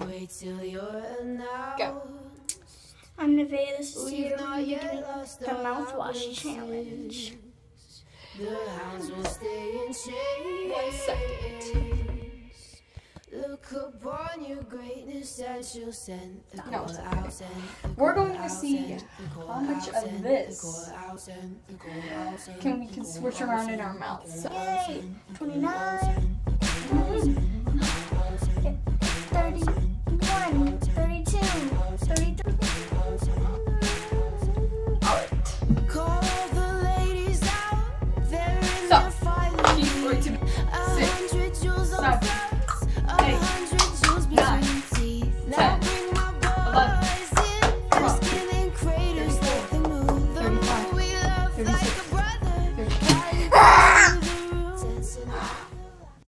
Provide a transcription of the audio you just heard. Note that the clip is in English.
Wait till you're announced. Go. I'm Nevaeh. This is We've not yet doing lost the mouthwash challenge. The hounds will stay in chains. One second. Look upon your greatness and she'll send the No, call it's out. Send the We're going to see how much of send this send send Can we can switch around in our mouths? Yay! 29.